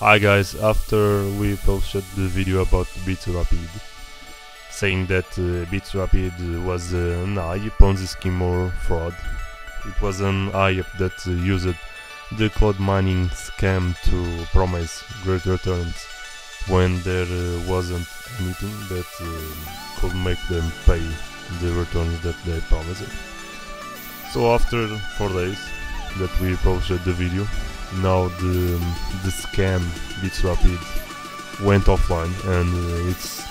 Hi guys, after we posted the video about BitsRapid, saying that uh, was an AI Ponzi scheme or fraud, it was an AI that uh, used the cloud mining scam to promise great returns when there uh, wasn't anything that uh, could make them pay the returns that they promised. So after 4 days that we posted the video, now the the scam BitsRapid went offline and uh, it's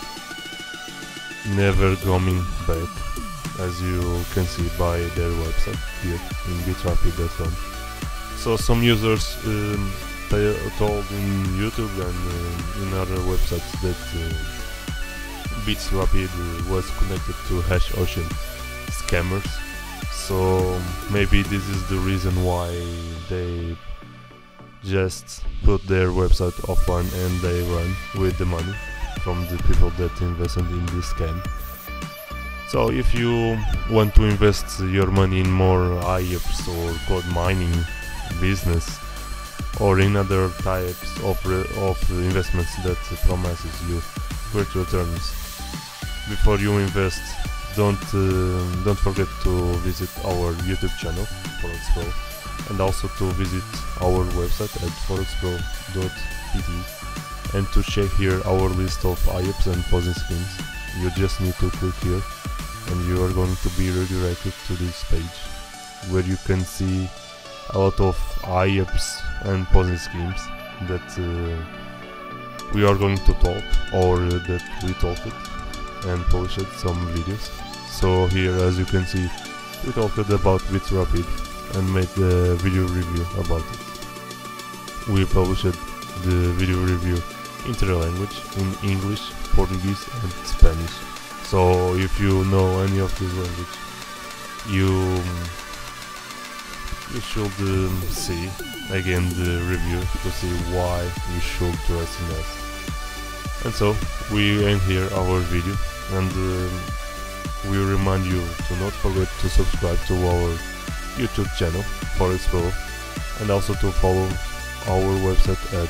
never coming back as you can see by their website here in bitsrapid.com so some users um, they told in youtube and uh, in other websites that uh, bitsrapid uh, was connected to HashOcean scammers. So maybe this is the reason why they just put their website offline and they run with the money from the people that invested in this scam. So if you want to invest your money in more HYIPs or cloud mining business or in other types of, of investments that promises you great returns, before you invest, don't uh, don't forget to visit our YouTube channel, Forex Pro and also to visit our website at forexpro.pt and to check here our list of HYIPs and Ponzi schemes. You just need to click here and you are going to be redirected to this page where you can see a lot of HYIPs and Ponzi schemes that uh, we are going to talk or that we talked and published some videos. So here as you can see we talked about BitsRapid and made the video review about it. We published the video review in three languages, in English, Portuguese and Spanish. So if you know any of these languages, you you should um, see again the review to see why you should trust in us. And so we end here our video and um, we remind you to not forget to subscribe to our YouTube channel, Forex Pro, and also to follow our website at